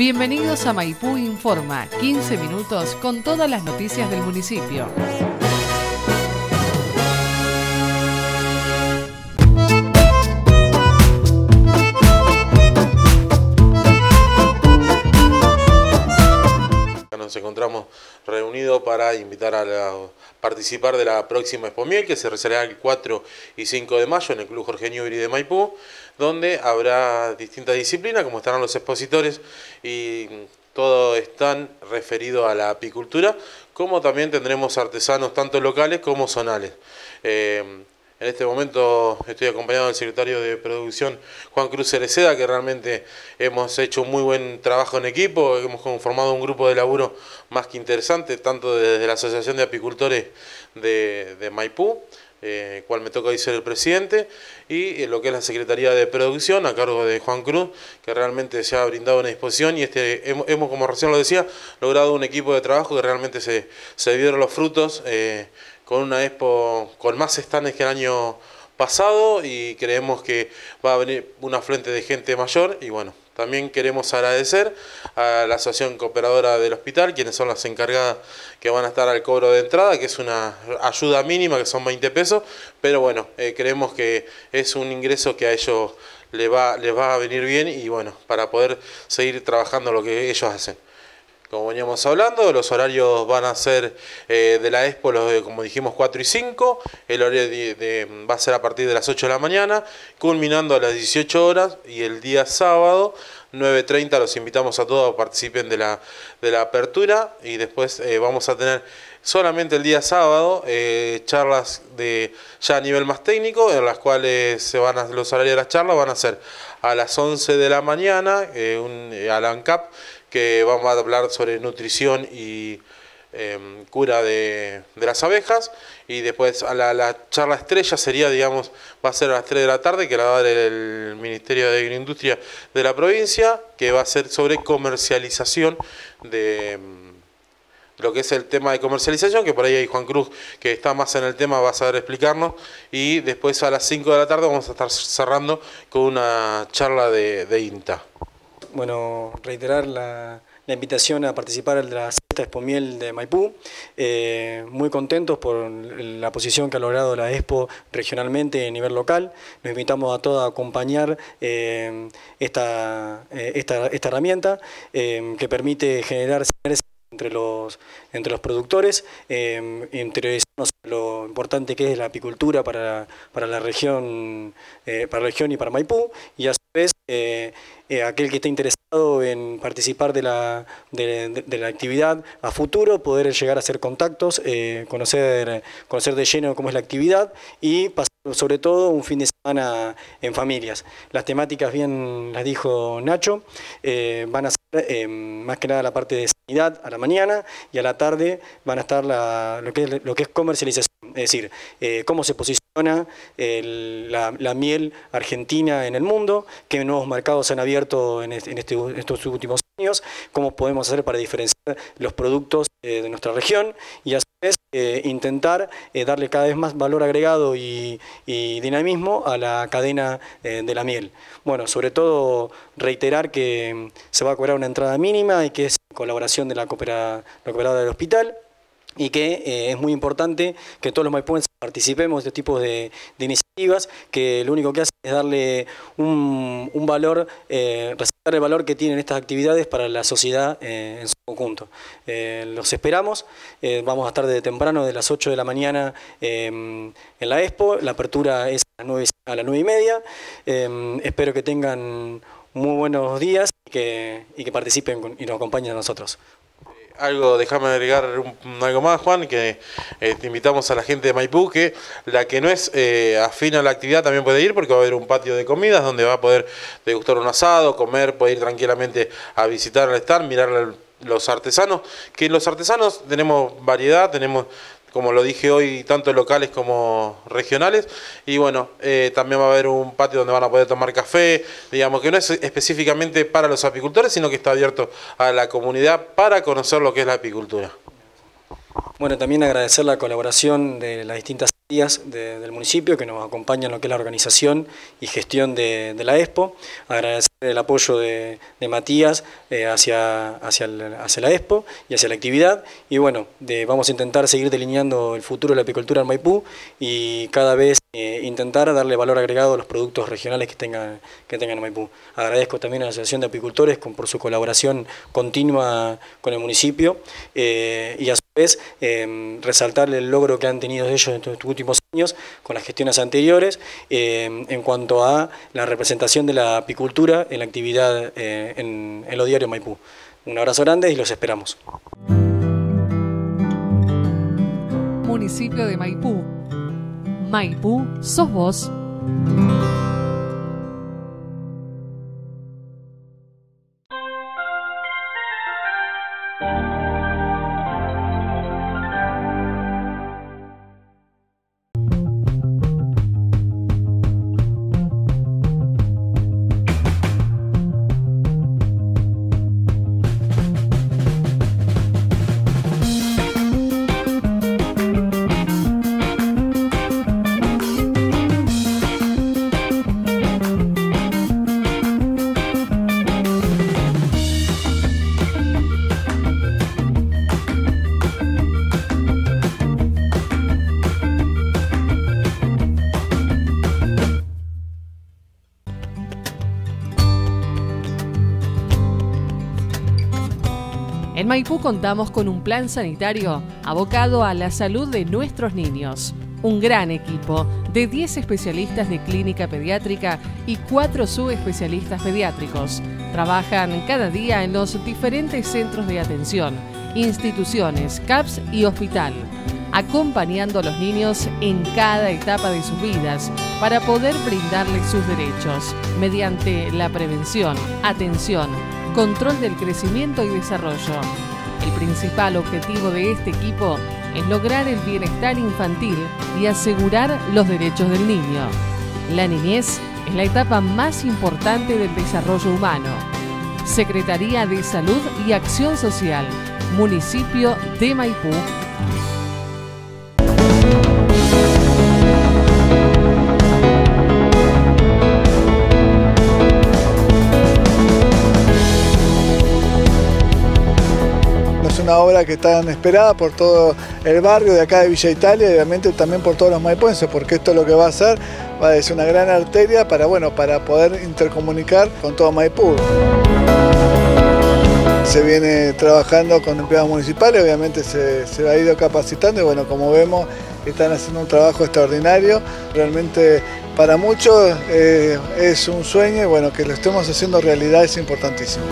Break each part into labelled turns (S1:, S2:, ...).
S1: Bienvenidos a Maipú Informa, 15 minutos con todas las noticias del municipio.
S2: Nos encontramos reunidos para invitar a, participar de la próxima Expo Miel que se realizará el 4 y 5 de mayo en el Club Jorge Newbery de Maipú, donde habrá distintas disciplinas, como estarán los expositores y todo están referido a la apicultura, como también tendremos artesanos tanto locales como zonales. Eh, en este momento estoy acompañado del secretario de Producción, Juan Cruz Cereceda, que realmente hemos hecho un muy buen trabajo en equipo, hemos conformado un grupo de laburo más que interesante, tanto desde la Asociación de Apicultores de, Maipú, eh, cual me toca hoy ser el presidente, y eh, lo que es la Secretaría de Producción a cargo de Juan Cruz, que realmente se ha brindado una disposición y este, hemos, como recién lo decía, logrado un equipo de trabajo que realmente se, se dieron los frutos. Eh, con una expo con más stands que el año pasado y creemos que va a venir una frente de gente mayor y bueno, también queremos agradecer a la Asociación Cooperadora del Hospital, quienes son las encargadas que van a estar al cobro de entrada, que es una ayuda mínima, que son 20 pesos, pero bueno, eh, creemos que es un ingreso que a ellos les va, les va a venir bien y bueno, para poder seguir trabajando lo que ellos hacen. Como veníamos hablando, los horarios van a ser eh, de la Expo, como dijimos, 4 y 5. El horario va a ser a partir de las 8 de la mañana, culminando a las 18 horas. Y el día sábado, 9.30, los invitamos a todos a participen de la, de la apertura. Y después eh, vamos a tener solamente el día sábado eh, charlas de ya a nivel más técnico, en las cuales se van a, los horarios de las charlas van a ser a las 11 de la mañana, un ALANCAP que vamos a hablar sobre nutrición y em, cura de, las abejas. Y después a la, charla estrella sería, digamos, va a ser a las 3 de la tarde que la va a dar el Ministerio de Agroindustria de la provincia, que va a ser sobre comercialización de em, lo que es el tema de comercialización, que por ahí hay Juan Cruz, que está más en el tema, va a saber explicarnos, y después a las 5 de la tarde vamos a estar cerrando con una charla de, de INTA
S3: bueno, reiterar la, invitación a participar de la sexta Expo Miel de Maipú. Eh, muy contentos por la posición que ha logrado la Expo regionalmente a nivel local. Nos invitamos a todos a acompañar eh, esta, eh, esta, esta, herramienta que permite generar entre los, entre los productores, entre lo importante que es la apicultura para, para la región, para la región y para Maipú, y a su vez eh, aquel que esté interesado en participar de la, de, la actividad a futuro, poder llegar a hacer contactos, eh, conocer, conocer de lleno cómo es la actividad y pasar sobre todo un fin de semana en familias. Las temáticas, bien las dijo Nacho, eh, van a ser más que nada la parte de sanidad a la mañana y a la tarde van a estar lo, que es, lo que es comercialización, es decir, cómo se posiciona la, miel argentina en el mundo, qué nuevos mercados han abierto en, este, estos últimos cómo podemos hacer para diferenciar los productos eh, de nuestra región y a su vez eh, intentar eh, darle cada vez más valor agregado y, dinamismo a la cadena de la miel. Bueno, sobre todo reiterar que mm, se va a cobrar una entrada mínima y que es colaboración de la, coopera, la cooperadora del hospital y que es muy importante que todos los maipuenses participemos de este tipo de, iniciativas que lo único que hace es darle un, valor, eh, resaltar el valor que tienen estas actividades para la sociedad eh, en su conjunto. Eh, los esperamos, vamos a estar desde temprano, de las 8 de la mañana en la Expo, la apertura es a las 9, a las 9 y media, espero que tengan muy buenos días y que participen y nos acompañen a nosotros
S2: algo, déjame agregar algo más, Juan, que eh, te invitamos a la gente de Maipú, que la que no es eh, afín a la actividad también puede ir, porque va a haber un patio de comidas donde va a poder degustar un asado, comer, puede ir tranquilamente a visitar el stand, mirar los artesanos, que los artesanos tenemos variedad, tenemos como lo dije hoy, tanto locales como regionales. Y bueno, eh, también va a haber un patio donde van a poder tomar café, digamos que no es específicamente para los apicultores, sino que está abierto a la comunidad para conocer lo que es la apicultura.
S3: Bueno, también agradecer la colaboración de las distintas áreas del municipio que nos acompañan en lo que es la organización y gestión de, la Expo. Agradecer el apoyo de, Matías eh, hacia, hacia, hacia, la Expo y hacia la actividad. Y bueno, vamos a intentar seguir delineando el futuro de la apicultura en Maipú y cada vez eh, intentar darle valor agregado a los productos regionales que tengan, que tengan en Maipú. Agradezco también a la Asociación de Apicultores por su colaboración continua con el municipio eh, y a vez em, resaltar el logro que han tenido ellos en estos últimos años con las gestiones anteriores em, en cuanto a la representación de la apicultura en la actividad eh, en, en lo diario Maipú. Un abrazo grande y los esperamos.
S1: Municipio de Maipú Maipú, sos vos. Maipú contamos con un plan sanitario abocado a la salud de nuestros niños. Un gran equipo de 10 especialistas de clínica pediátrica y 4 subespecialistas pediátricos. Trabajan cada día en los diferentes centros de atención, instituciones, CAPS y hospital, acompañando a los niños en cada etapa de sus vidas para poder brindarles sus derechos mediante la prevención, atención, control del crecimiento y desarrollo. El principal objetivo de este equipo es lograr el bienestar infantil y asegurar los derechos del niño. La niñez es la etapa más importante del desarrollo humano. Secretaría de Salud y Acción Social, Municipio de Maipú,
S4: una obra que tan esperada por todo el barrio de acá de Villa Italia y obviamente también por todos los maipuenses, porque esto lo que va a hacer va a ser una gran arteria para, bueno, para poder intercomunicar con todo Maipú. Se viene trabajando con empleados municipales, obviamente se, se ha ido capacitando y bueno, como vemos, están haciendo un trabajo extraordinario. Realmente para muchos eh, es un sueño y bueno, que lo estemos haciendo realidad es importantísimo.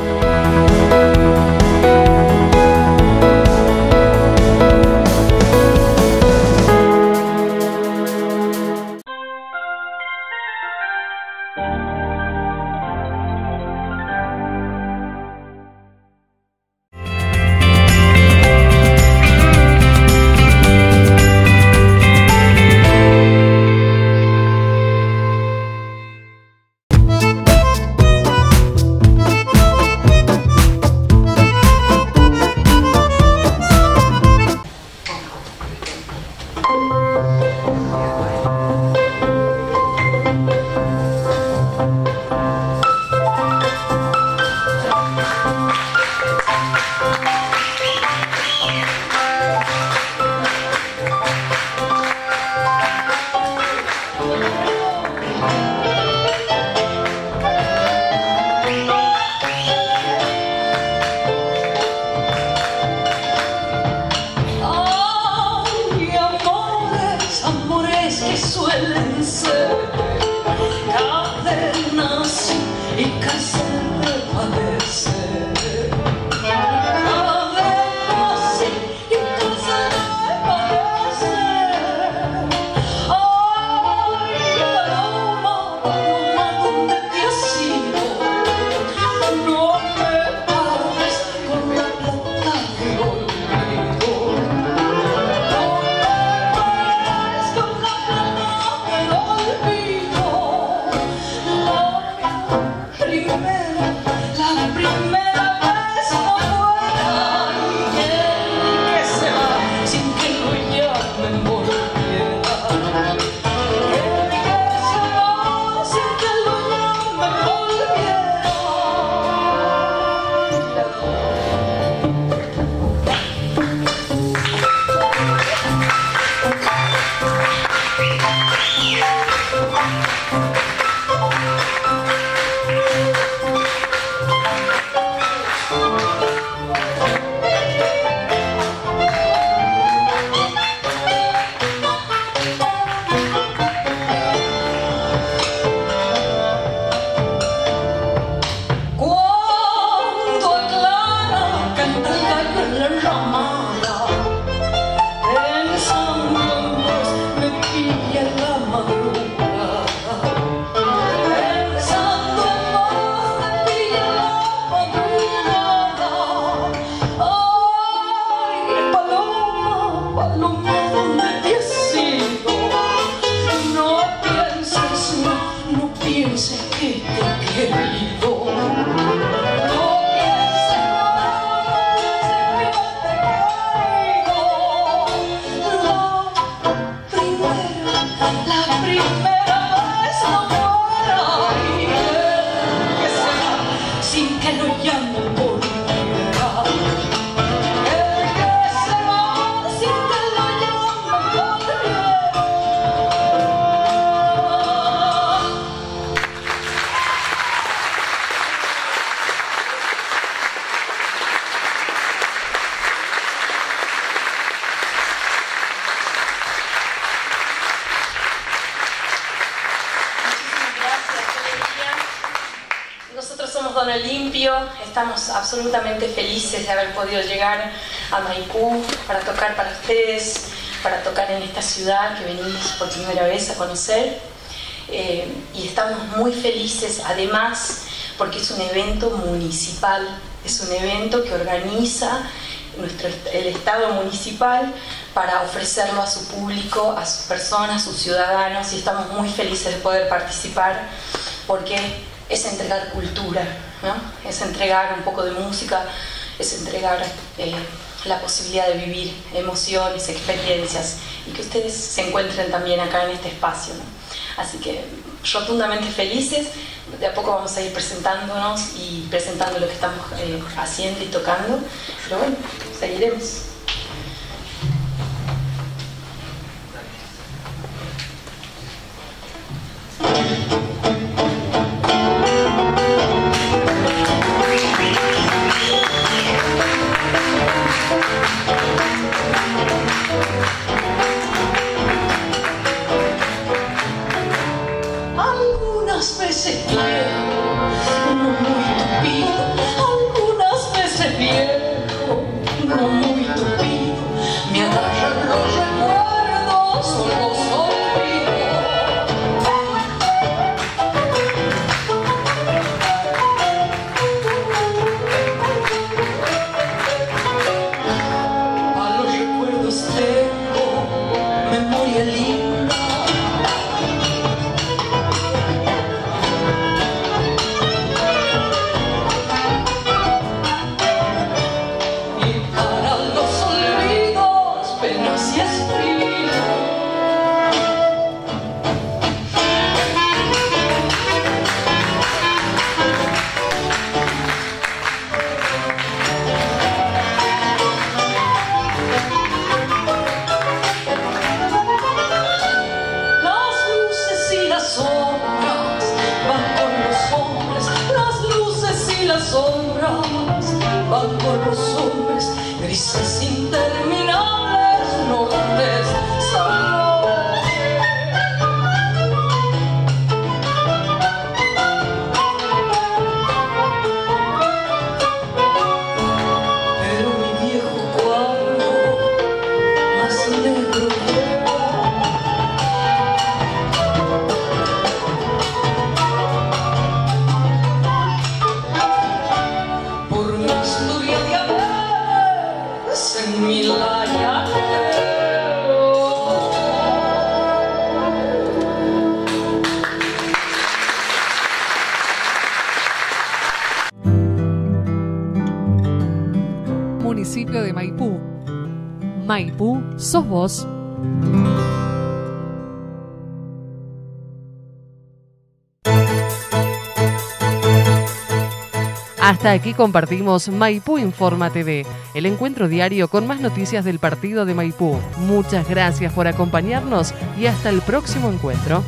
S4: hit, hit, hit.
S5: Absolutamente felices de haber podido llegar a Maipú para tocar para ustedes, para tocar en esta ciudad que venimos por primera vez a conocer. Eh, y estamos muy felices además porque es un evento municipal, es un evento que organiza nuestro, el Estado municipal para ofrecerlo a su público, a sus personas, a sus ciudadanos y estamos muy felices de poder participar porque es entregar cultura, es entregar un poco de música, es entregar eh, la posibilidad de vivir emociones, experiencias y que ustedes se encuentren también acá en este espacio. Así que rotundamente felices, de a poco vamos a ir presentándonos y presentando lo que estamos eh, haciendo y tocando, pero bueno, seguiremos.
S1: Preciso interme sos vos. Hasta aquí compartimos Maipú Informa TV, el encuentro diario con más noticias del partido de Maipú. Muchas gracias por acompañarnos y hasta el próximo encuentro.